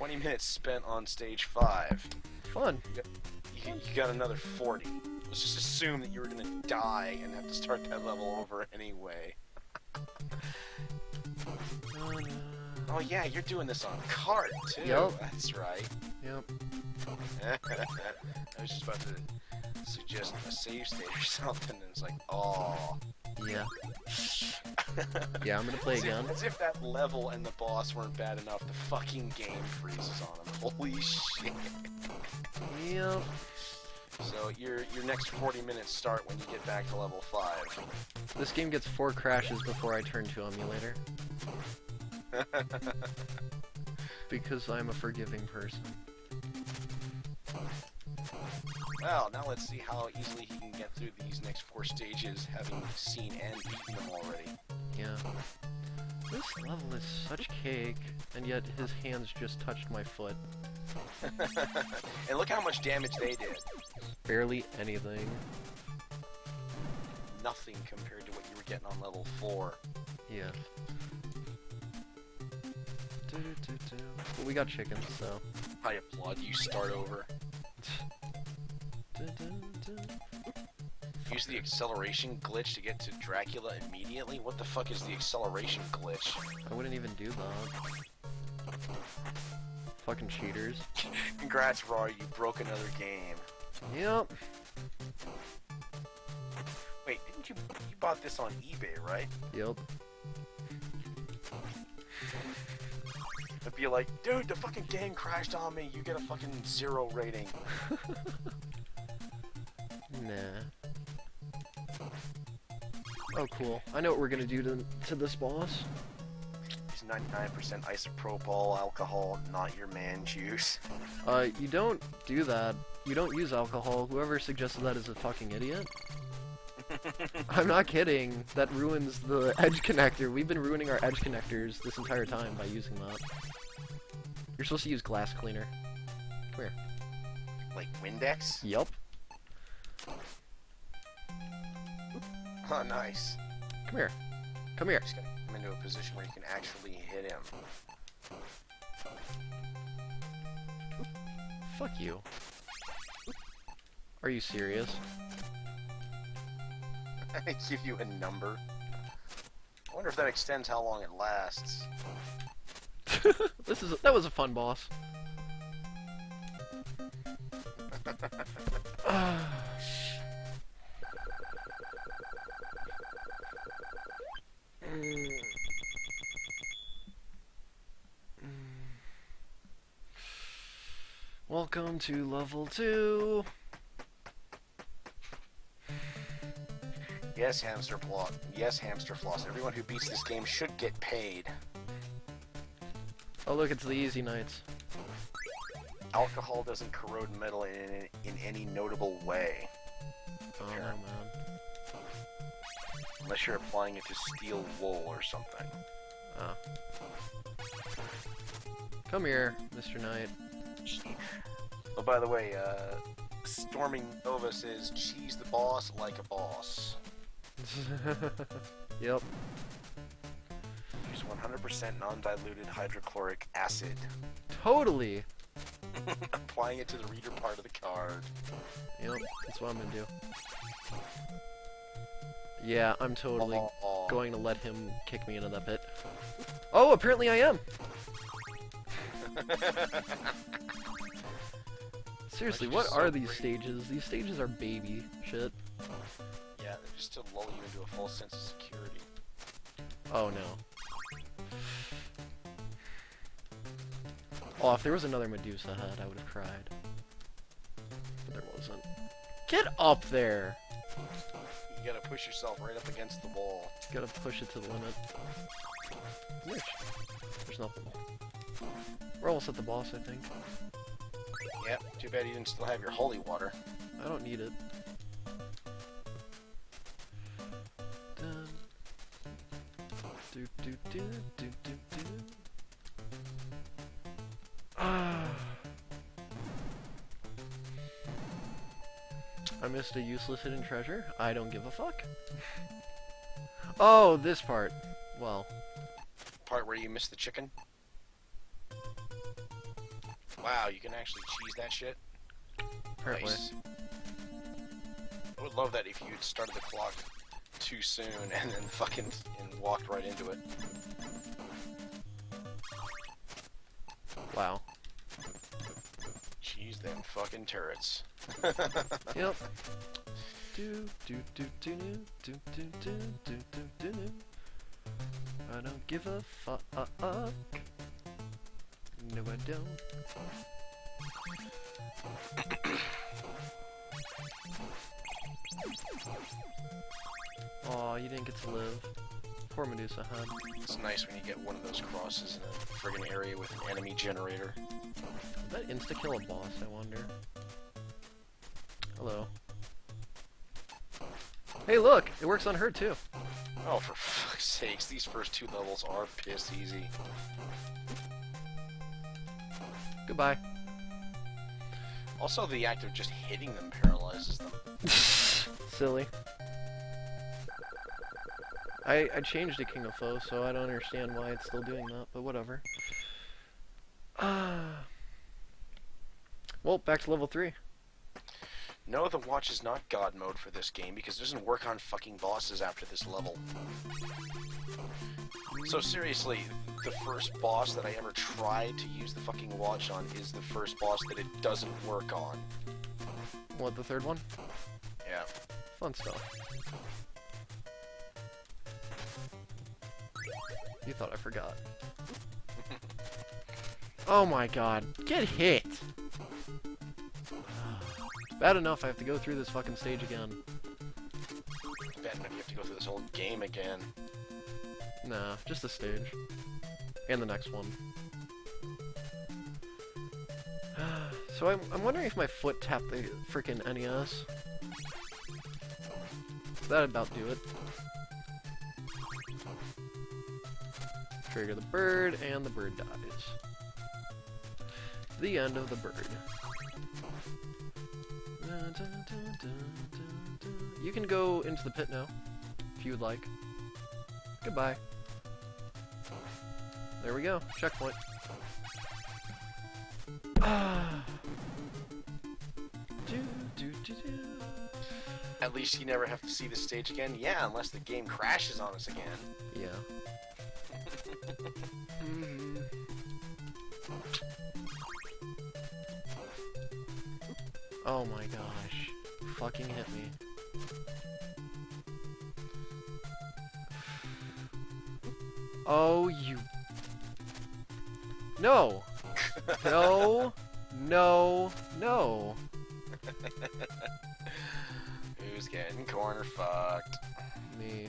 20 minutes spent on stage 5. Fun. You, you got another 40. Let's just assume that you were gonna die and have to start that level over anyway. Oh yeah, you're doing this on cart too. Yup. That's right. Yep. I was just about to suggest a save state or something, and it's like, oh. Yeah. Yeah, I'm gonna play As if- again. As if that level and the boss weren't bad enough, the fucking game freezes on them. Holy shit. Yep. So your your next 40 minutes start when you get back to level 5. This game gets four crashes before I turn to emulator. Because I'm a forgiving person. Well, now let's see how easily he can get through these next four stages, having seen and beaten them already. Yeah. This level is such cake, and yet his hands just touched my foot. and look how much damage they did. Barely anything. Nothing compared to what you were getting on level 4. Yeah. But we got chickens, so. I applaud you, start over. Use the acceleration glitch to get to Dracula immediately? What the fuck is the acceleration glitch? I wouldn't even do that. Fucking cheaters. Congrats, Rory, you broke another game. Yep. Wait, didn't you you bought this on eBay, right? Yep. It'd be like, dude, the fucking game crashed on me. You get a fucking zero rating. Nah. Oh, cool. I know what we're gonna do to, to this boss. It's 99% isopropyl alcohol, not your man juice. Uh, you don't do that. You don't use alcohol. Whoever suggested that is a fucking idiot. I'm not kidding. That ruins the edge connector. We've been ruining our edge connectors this entire time by using that. You're supposed to use glass cleaner. Come here. like Windex? Yup. Oh, nice. Come here. Come here. Just gotta come into a position where you can actually hit him. Fuck you. Are you serious? I give you a number. I wonder if that extends how long it lasts. this is that was a fun boss. Mm. Welcome to level two. Yes, hamster plot. Yes, hamster floss. Everyone who beats this game should get paid. Oh look, it's the easy knights. Alcohol doesn't corrode metal in, in any notable way, Oh no, man. Unless you're applying it to steel wool or something. Oh. Come here, Mr. Knight. Oh, by the way, uh, Storming Nova says, cheese the boss like a boss. yep. Use 100% non-diluted hydrochloric acid. Totally. Applying it to the reader part of the card. Yep, that's what I'm gonna do. Yeah, I'm totally Aw. going to let him kick me into that pit. Oh, apparently I am! Seriously, what just are these great. stages? These stages are baby shit. Yeah, they're just to lull you into a false sense of security. Oh no. Oh, if there was another Medusa head, I would have cried. But there wasn't. Get up there! You gotta push yourself right up against the wall. Gotta push it to the limit. Which? There's nothing. We're almost at the boss, I think. Yep, too bad you didn't still have your holy water. I don't need it. Dun. Do, do, do, do, do, do. I missed a useless hidden treasure. I don't give a fuck. Oh, this part. Well, Part where you missed the chicken. Wow, you can actually cheese that shit? Apparently. Nice. I would love that if you'd started the clock too soon and then fucking and walked right into it. Wow. Cheese them fucking turrets. Yep. Do do do do do do do do do do do do. I don't give a fuck. No, I don't. Aw, you didn't get to live. Poor Medusa huh? It's nice when you get one of those crosses in a friggin' area with an enemy generator. That insta kill a boss, I wonder? Hello. Hey, look! It works on her too. Oh, for fuck's sakes, these first two levels are piss easy. Goodbye. Also, the act of just hitting them paralyzes them. Silly. I I changed to King of Foes, so I don't understand why it's still doing that, but whatever. Well, back to level 3. No, the watch is not god mode for this game because it doesn't work on fucking bosses after this level. So seriously, the first boss that I ever tried to use the fucking watch on is the first boss that it doesn't work on. What, the third one? Yeah. Fun stuff. You thought I forgot. oh my god. Get hit! Bad enough I have to go through this fucking stage again. Bad enough you have to go through this whole game again. Nah, just the stage. And the next one. so I'm, I'm wondering if my foot tapped the freaking NES. That'd about do it. Trigger the bird, and the bird dies. The end of the bird. You can go into the pit now, if you would like. Goodbye. There we go. Checkpoint. At least you never have to see the stage again. Yeah, unless the game crashes on us again. Yeah. Mhm. Oh my gosh. Fucking hit me. Oh, you... No! No! No! No! Who's getting corner fucked? Me.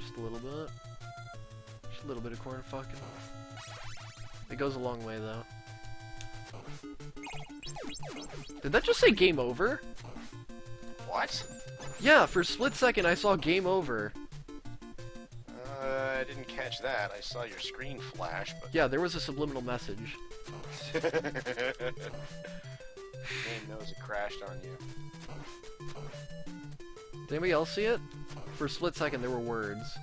Just a little bit. A little bit of corn fucking. It goes a long way, though. Did that just say game over? What? Yeah, for a split second I saw game over. Uh, I didn't catch that. I saw your screen flash, but Yeah, there was a subliminal message. game knows it crashed on you. Did anybody else see it? For a split second there were words.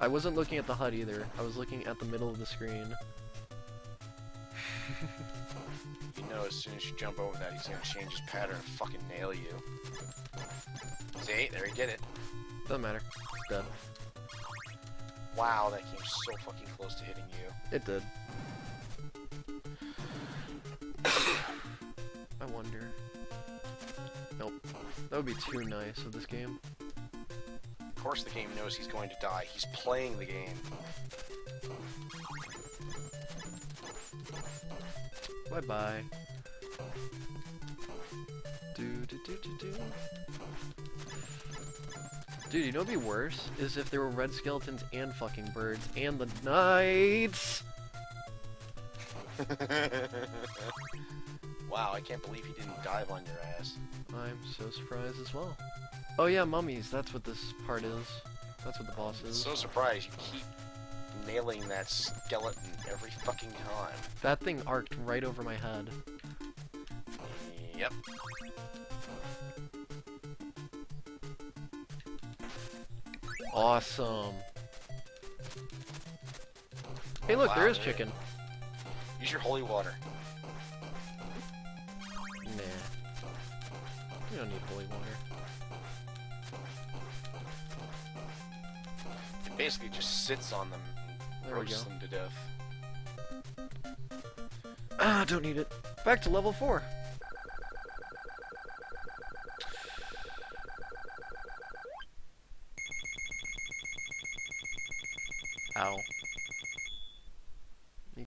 I wasn't looking at the HUD either. I was looking at the middle of the screen. You know, as soon as you jump over that, he's gonna change his pattern and fucking nail you. See, there he did it. Doesn't matter. Dead. Wow, that came so fucking close to hitting you. It did. I wonder. Nope. That would be too nice of this game. Of course, the game knows he's going to die. He's playing the game. Bye bye. Do do do do do. Dude, you know what'd be worse? Is if there were red skeletons and fucking birds and the knights! wow, I can't believe he didn't dive on your ass. I'm so surprised as well. Oh yeah, mummies, that's what this part is. That's what the boss is. So surprised you keep nailing that skeleton every fucking time. That thing arced right over my head. Yep. Awesome. Hey look, there Wow, is there- chicken. Use your holy water. Nah. We don't need holy water. Basically just sits on them and roasts them to death. Ah, don't need it. Back to level 4.